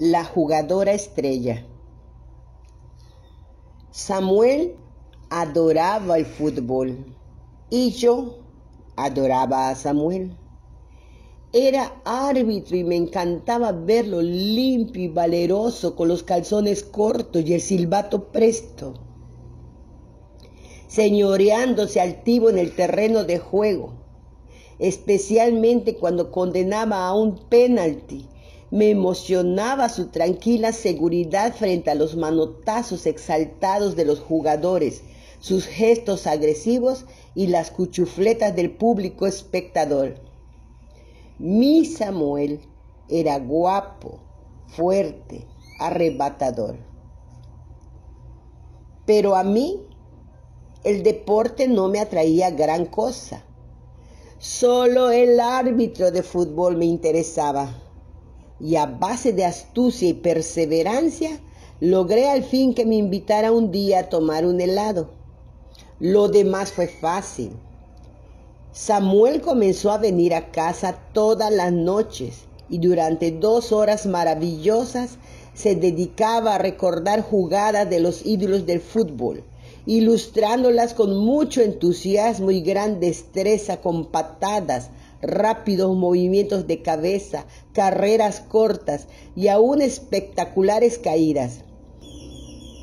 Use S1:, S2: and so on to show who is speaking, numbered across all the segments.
S1: la jugadora estrella. Samuel adoraba el fútbol y yo adoraba a Samuel. Era árbitro y me encantaba verlo limpio y valeroso con los calzones cortos y el silbato presto, señoreándose altivo en el terreno de juego, especialmente cuando condenaba a un penalti me emocionaba su tranquila seguridad frente a los manotazos exaltados de los jugadores, sus gestos agresivos y las cuchufletas del público espectador. Mi Samuel era guapo, fuerte, arrebatador. Pero a mí el deporte no me atraía gran cosa. Solo el árbitro de fútbol me interesaba y a base de astucia y perseverancia logré al fin que me invitara un día a tomar un helado. Lo demás fue fácil. Samuel comenzó a venir a casa todas las noches y durante dos horas maravillosas se dedicaba a recordar jugadas de los ídolos del fútbol, ilustrándolas con mucho entusiasmo y gran destreza con patadas, rápidos movimientos de cabeza, carreras cortas y aún espectaculares caídas.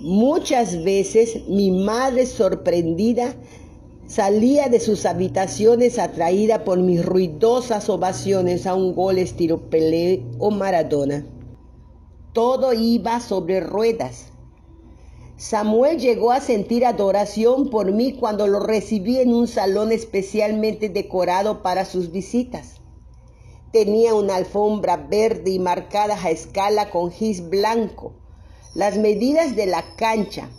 S1: Muchas veces mi madre sorprendida salía de sus habitaciones atraída por mis ruidosas ovaciones a un gol estilo Pelé o Maradona. Todo iba sobre ruedas Samuel llegó a sentir adoración por mí cuando lo recibí en un salón especialmente decorado para sus visitas. Tenía una alfombra verde y marcada a escala con gis blanco. Las medidas de la cancha.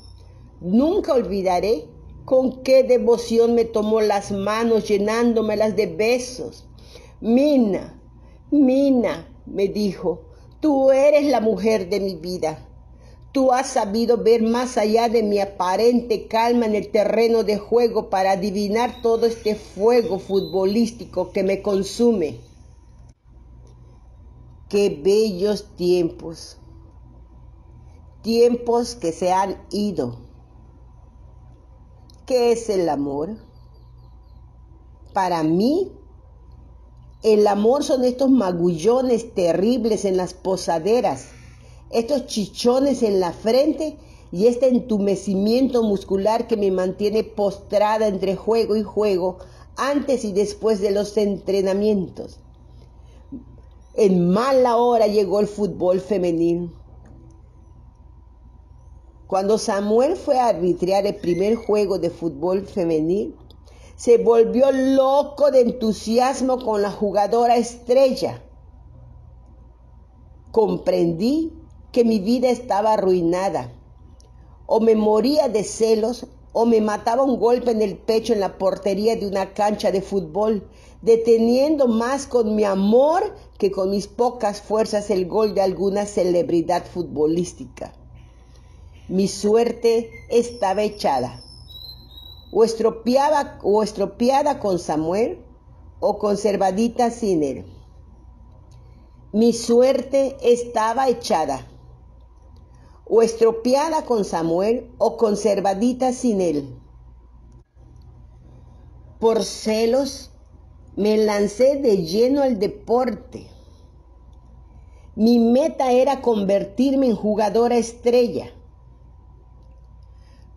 S1: Nunca olvidaré con qué devoción me tomó las manos llenándomelas de besos. Mina, Mina, me dijo, tú eres la mujer de mi vida. Tú has sabido ver más allá de mi aparente calma en el terreno de juego para adivinar todo este fuego futbolístico que me consume. Qué bellos tiempos. Tiempos que se han ido. ¿Qué es el amor? Para mí, el amor son estos magullones terribles en las posaderas estos chichones en la frente y este entumecimiento muscular que me mantiene postrada entre juego y juego antes y después de los entrenamientos. En mala hora llegó el fútbol femenino. Cuando Samuel fue a arbitrar el primer juego de fútbol femenil, se volvió loco de entusiasmo con la jugadora estrella. Comprendí que mi vida estaba arruinada. O me moría de celos o me mataba un golpe en el pecho en la portería de una cancha de fútbol, deteniendo más con mi amor que con mis pocas fuerzas el gol de alguna celebridad futbolística. Mi suerte estaba echada, o estropeada, o estropeada con Samuel, o conservadita sin él. Mi suerte estaba echada o estropeada con Samuel o conservadita sin él. Por celos me lancé de lleno al deporte. Mi meta era convertirme en jugadora estrella.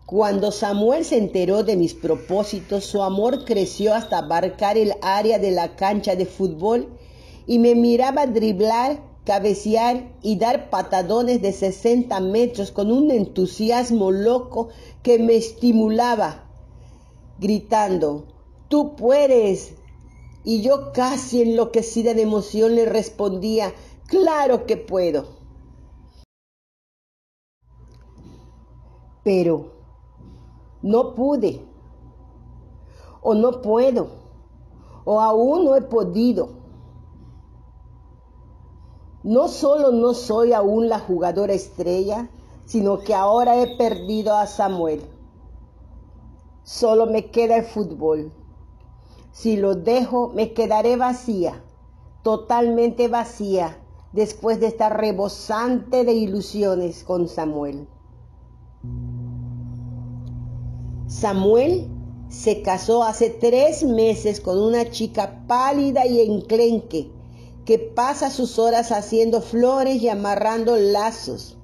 S1: Cuando Samuel se enteró de mis propósitos, su amor creció hasta abarcar el área de la cancha de fútbol y me miraba driblar cabecear y dar patadones de 60 metros con un entusiasmo loco que me estimulaba, gritando, tú puedes. Y yo casi enloquecida de emoción le respondía, claro que puedo. Pero no pude, o no puedo, o aún no he podido no solo no soy aún la jugadora estrella, sino que ahora he perdido a Samuel. Solo me queda el fútbol. Si lo dejo, me quedaré vacía, totalmente vacía, después de estar rebosante de ilusiones con Samuel. Samuel se casó hace tres meses con una chica pálida y enclenque que pasa sus horas haciendo flores y amarrando lazos.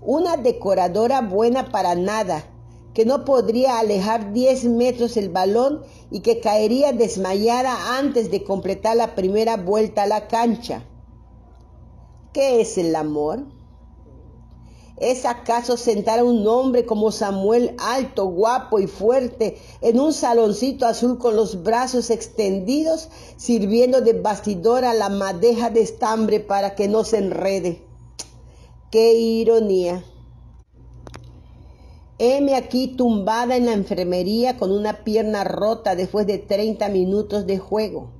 S1: Una decoradora buena para nada, que no podría alejar 10 metros el balón y que caería desmayada antes de completar la primera vuelta a la cancha. ¿Qué es el amor? ¿Es acaso sentar a un hombre como Samuel, alto, guapo y fuerte, en un saloncito azul con los brazos extendidos, sirviendo de bastidor a la madeja de estambre para que no se enrede? ¡Qué ironía! Heme aquí tumbada en la enfermería con una pierna rota después de 30 minutos de juego,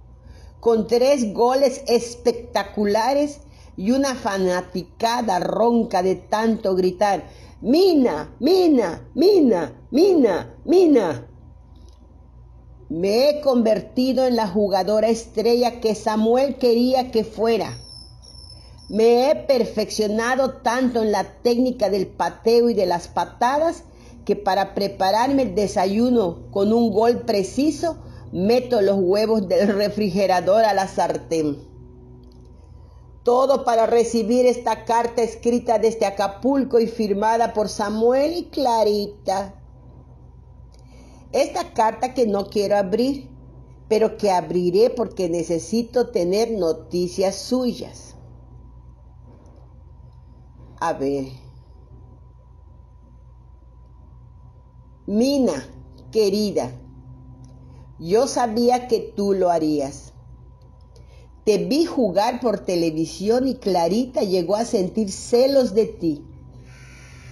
S1: con tres goles espectaculares y una fanaticada ronca de tanto gritar, Mina, Mina, Mina, Mina, Mina. Me he convertido en la jugadora estrella que Samuel quería que fuera. Me he perfeccionado tanto en la técnica del pateo y de las patadas que para prepararme el desayuno con un gol preciso, meto los huevos del refrigerador a la sartén. Todo para recibir esta carta escrita desde Acapulco y firmada por Samuel y Clarita. Esta carta que no quiero abrir, pero que abriré porque necesito tener noticias suyas. A ver. Mina, querida, yo sabía que tú lo harías. Te vi jugar por televisión y Clarita llegó a sentir celos de ti.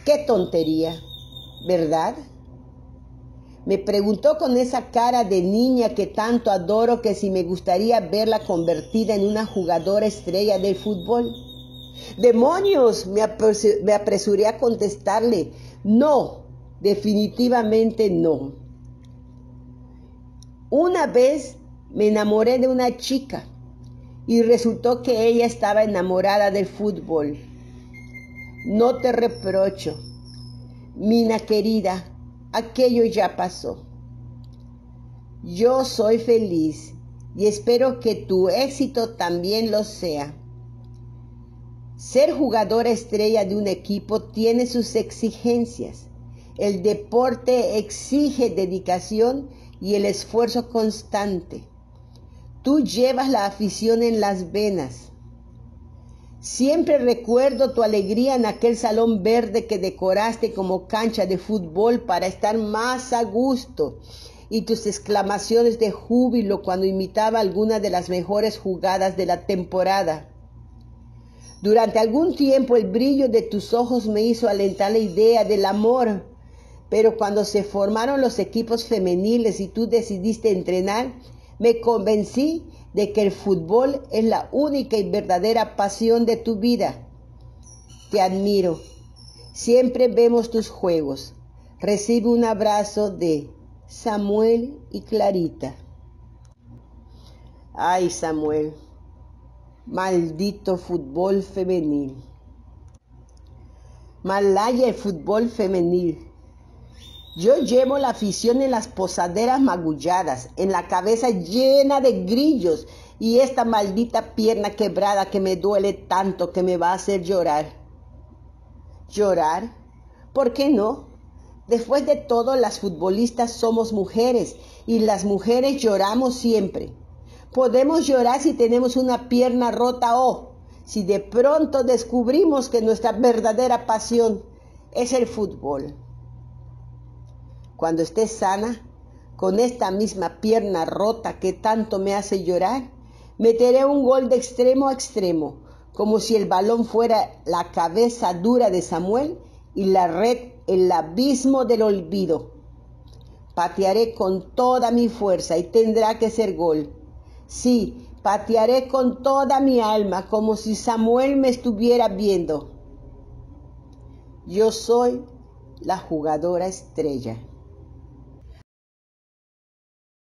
S1: Qué tontería, ¿verdad? Me preguntó con esa cara de niña que tanto adoro que si me gustaría verla convertida en una jugadora estrella de fútbol. ¡Demonios! Me, me apresuré a contestarle. No, definitivamente no. Una vez me enamoré de una chica y resultó que ella estaba enamorada del fútbol. No te reprocho, Mina querida, aquello ya pasó. Yo soy feliz y espero que tu éxito también lo sea. Ser jugadora estrella de un equipo tiene sus exigencias. El deporte exige dedicación y el esfuerzo constante. Tú llevas la afición en las venas. Siempre recuerdo tu alegría en aquel salón verde que decoraste como cancha de fútbol para estar más a gusto y tus exclamaciones de júbilo cuando imitaba alguna de las mejores jugadas de la temporada. Durante algún tiempo el brillo de tus ojos me hizo alentar la idea del amor, pero cuando se formaron los equipos femeniles y tú decidiste entrenar, me convencí de que el fútbol es la única y verdadera pasión de tu vida. Te admiro. Siempre vemos tus juegos. Recibe un abrazo de Samuel y Clarita. Ay, Samuel, maldito fútbol femenil. Malaya el fútbol femenil. Yo llevo la afición en las posaderas magulladas, en la cabeza llena de grillos y esta maldita pierna quebrada que me duele tanto que me va a hacer llorar. ¿Llorar? ¿Por qué no? Después de todo, las futbolistas somos mujeres y las mujeres lloramos siempre. Podemos llorar si tenemos una pierna rota o si de pronto descubrimos que nuestra verdadera pasión es el fútbol cuando esté sana, con esta misma pierna rota que tanto me hace llorar, meteré un gol de extremo a extremo, como si el balón fuera la cabeza dura de Samuel y la red el abismo del olvido. Patearé con toda mi fuerza y tendrá que ser gol. Sí, patearé con toda mi alma como si Samuel me estuviera viendo. Yo soy la jugadora estrella.